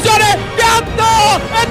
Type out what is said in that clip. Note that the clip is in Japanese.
ジョレやったー